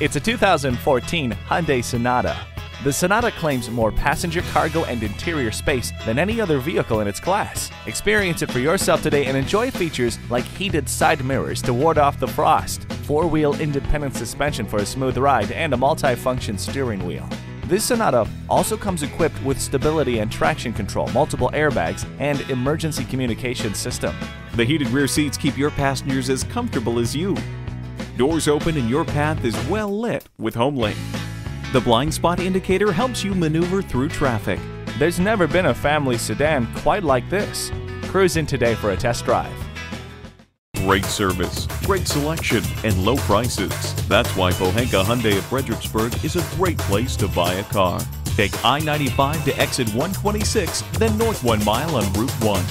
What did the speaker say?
It's a 2014 Hyundai Sonata. The Sonata claims more passenger cargo and interior space than any other vehicle in its class. Experience it for yourself today and enjoy features like heated side mirrors to ward off the frost, four-wheel independent suspension for a smooth ride, and a multi-function steering wheel. This Sonata also comes equipped with stability and traction control, multiple airbags, and emergency communication system. The heated rear seats keep your passengers as comfortable as you. Doors open and your path is well lit with HomeLink. The blind spot indicator helps you maneuver through traffic. There's never been a family sedan quite like this. Cruise in today for a test drive. Great service, great selection, and low prices. That's why Pohanka Hyundai of Fredericksburg is a great place to buy a car. Take I 95 to exit 126, then north one mile on Route 1.